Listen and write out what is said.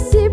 se